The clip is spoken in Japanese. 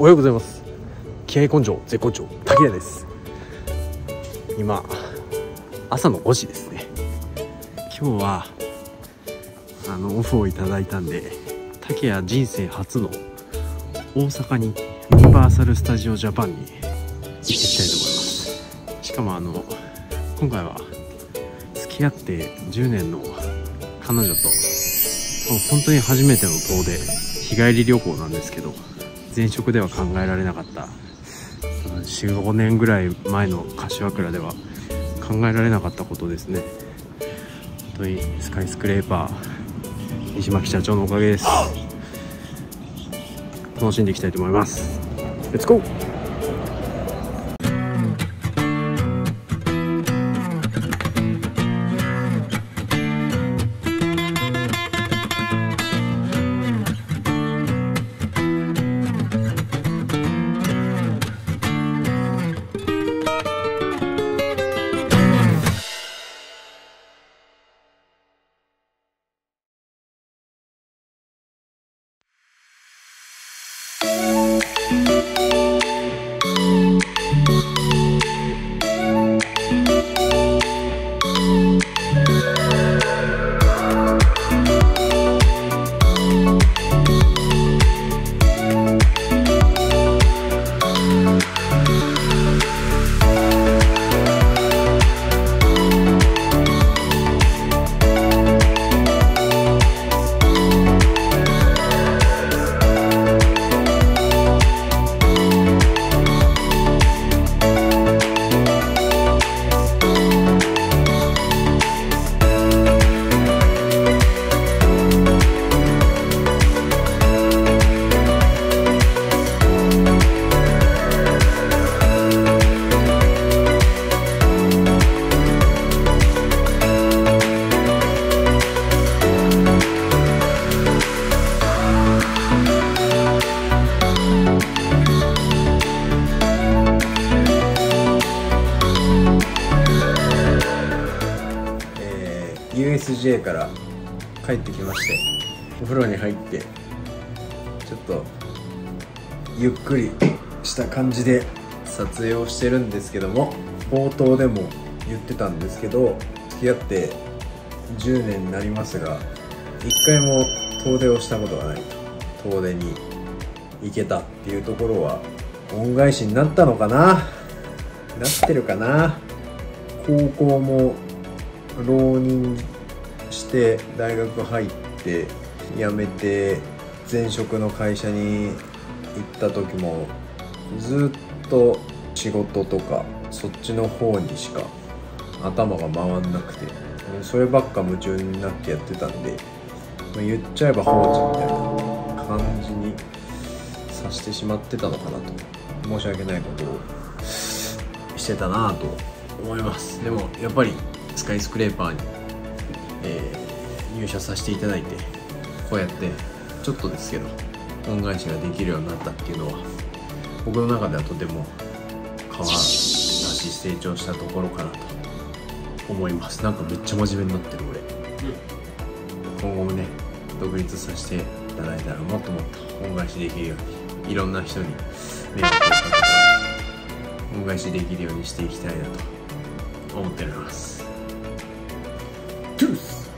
おはようございます。気合根性絶好調竹谷です。今朝の5時ですね。今日はあのオフをいただいたんで竹谷人生初の大阪にユニバーサル・スタジオ・ジャパンに行ってきたいと思います。しかもあの今回は付き合って10年の彼女と本当に初めての遠出日帰り旅行なんですけど前職では考えられなかった。45年ぐらい前の柏倉では考えられなかったことですね。本当にスカイスクレーパー西巻社長のおかげです。楽しんでいきたいと思います。レッツゴー USJ から帰ってきましてお風呂に入ってちょっとゆっくりした感じで撮影をしてるんですけども冒頭でも言ってたんですけど付き合って10年になりますが一回も遠出をしたことがない。遠出に行けたっていうところは恩返しになったのかな？なってるかな？高校も浪人して大学入って辞めて前職の会社に行った時もずっと仕事とかそっちの方にしか頭が回んなくてそればっか夢中になってやってたんでま言っちゃえば放置みたいな感じにさしてしまってたのかなと申し訳ないことをしてたなぁと思います。でもやっぱりスカイスクレーパーに、えー入社させていただいてこうやってちょっとですけど恩返しができるようになったっていうのは僕の中ではとても変わらし成長したところかなと思います。なんかめっちゃ真面目になってる俺、今後もね独立させていただいたらもっともっと恩返しできるようにいろんな人に迷惑をかけて恩返しできるようにしていきたいなと思っております。トゥース「